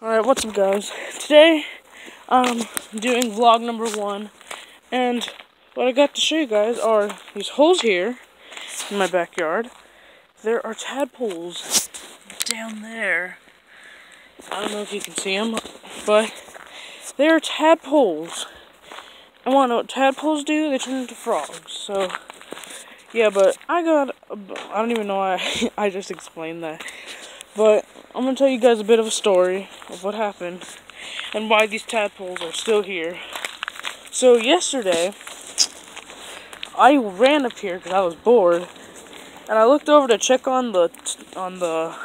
Alright, what's up guys? Today, I'm doing vlog number one, and what I got to show you guys are these holes here in my backyard. There are tadpoles down there. I don't know if you can see them, but they are tadpoles. I want to know what tadpoles do? They turn into frogs, so... Yeah, but I got... I don't even know why I just explained that. But I'm going to tell you guys a bit of a story of what happened and why these tadpoles are still here. So yesterday, I ran up here because I was bored, and I looked over to check on the on the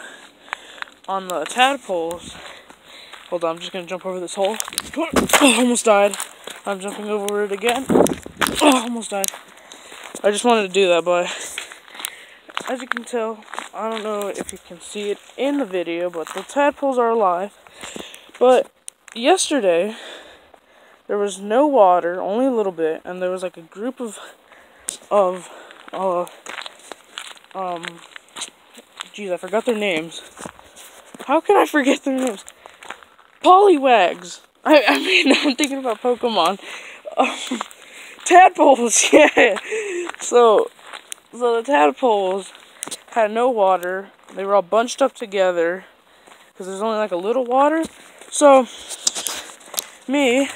on the tadpoles. Hold on, I'm just gonna jump over this hole. Oh, almost died. I'm jumping over it again. Oh, almost died. I just wanted to do that, but as you can tell, I don't know if you can see it in the video, but the tadpoles are alive. But yesterday, there was no water, only a little bit, and there was like a group of, of, uh, um, geez, I forgot their names. How can I forget their names? Poliwags. I, I mean, I'm thinking about Pokemon. Um, tadpoles, yeah. So, so the tadpoles had no water. They were all bunched up together because there's only like a little water. So, me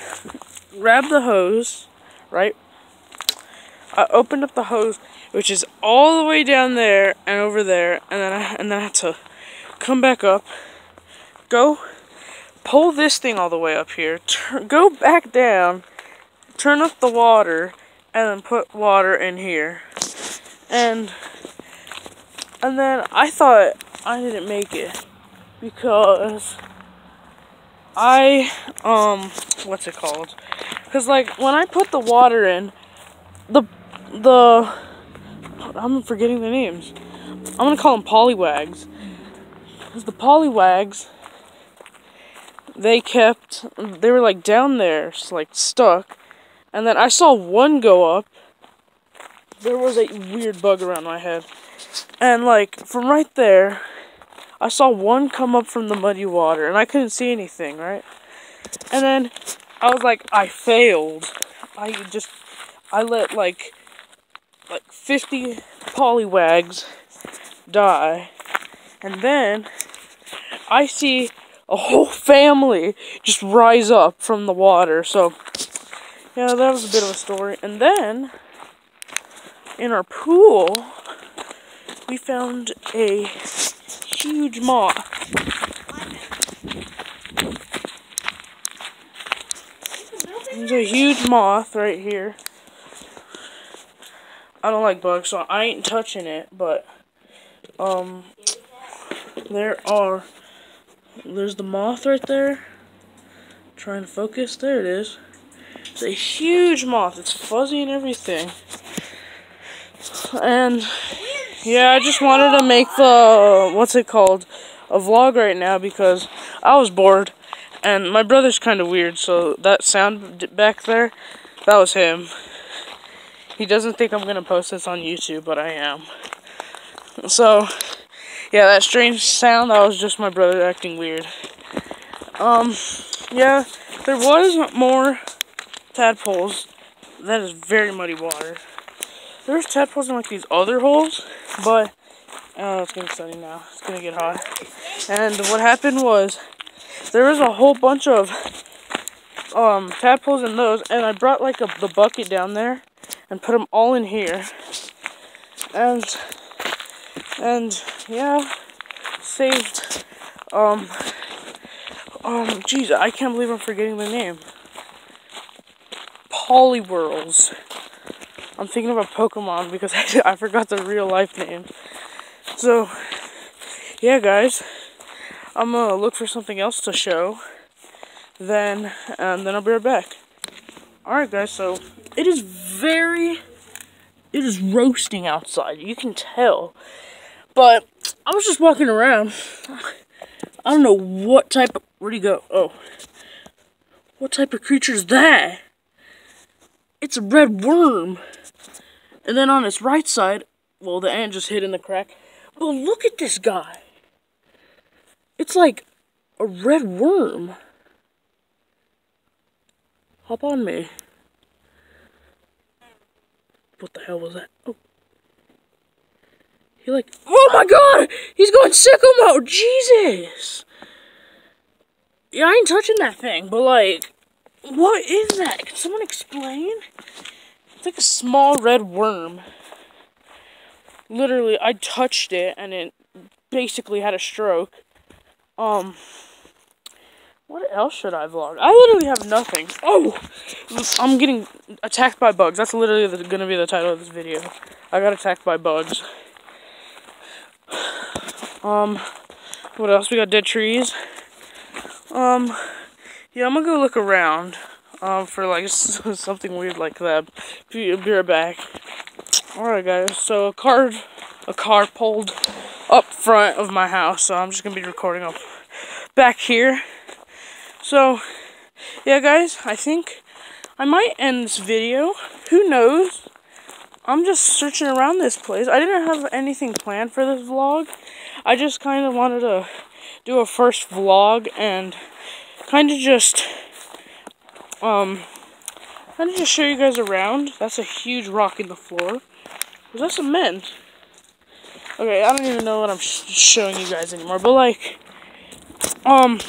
grabbed the hose, right? I opened up the hose, which is all the way down there and over there, and then I, and then I had to come back up, go pull this thing all the way up here, go back down, turn up the water, and then put water in here. And and then I thought I didn't make it because I um what's it called? Cuz like when I put the water in the the I'm forgetting the names. I'm going to call them poliwags. Cuz the poliwags they kept they were like down there, like stuck. And then I saw one go up. There was a weird bug around my head. And like from right there, I saw one come up from the muddy water and I couldn't see anything, right? And then I was like, I failed. I just I let like like 50 poliwags die. And then I see a whole family just rise up from the water. So yeah, that was a bit of a story. And then in our pool, we found a huge moth. There's a huge moth right here. I don't like bugs, so I ain't touching it, but, um, there are, there's the moth right there. Trying to focus, there it is. It's a huge moth, it's fuzzy and everything. And yeah, I just wanted to make the, what's it called, a vlog right now because I was bored. And my brother's kind of weird, so that sound back there, that was him. He doesn't think I'm going to post this on YouTube, but I am. So, yeah, that strange sound, that was just my brother acting weird. Um, yeah, there was more tadpoles. That is very muddy water. There's tadpoles in like these other holes, but oh, it's getting sunny now. It's gonna get hot. And what happened was there was a whole bunch of um tadpoles in those, and I brought like a, the bucket down there and put them all in here. And and yeah, saved um um jeez, I can't believe I'm forgetting the name. Poliwhirls. I'm thinking about Pokemon because I, I forgot the real life name. So, yeah, guys, I'm gonna look for something else to show. Then, and then I'll be right back. Alright, guys, so it is very, it is roasting outside. You can tell. But I was just walking around. I don't know what type of, where'd he go? Oh. What type of creature is that? It's a red worm. And then on its right side, well, the ant just hid in the crack. But look at this guy. It's like a red worm. Hop on me. What the hell was that? Oh. He like, oh my god! He's going sicko mode! Jesus! Yeah, I ain't touching that thing, but like, what is that? Can someone explain? Like a small red worm. Literally, I touched it and it basically had a stroke. Um, what else should I vlog? I literally have nothing. Oh, I'm getting attacked by bugs. That's literally the, gonna be the title of this video. I got attacked by bugs. Um, what else? We got dead trees. Um, yeah, I'm gonna go look around. Um, for like something weird like that. Be, be right back. Alright, guys. So a car, a car pulled up front of my house. So I'm just gonna be recording up back here. So, yeah, guys, I think I might end this video. Who knows? I'm just searching around this place. I didn't have anything planned for this vlog. I just kind of wanted to do a first vlog and kind of just, um, kind of just show you guys around. That's a huge rock in the floor. Was that cement? Okay, I don't even know what I'm sh showing you guys anymore, but like, um,